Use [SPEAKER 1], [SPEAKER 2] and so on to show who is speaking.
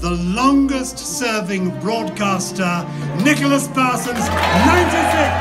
[SPEAKER 1] the longest serving broadcaster, Nicholas Parsons, 96.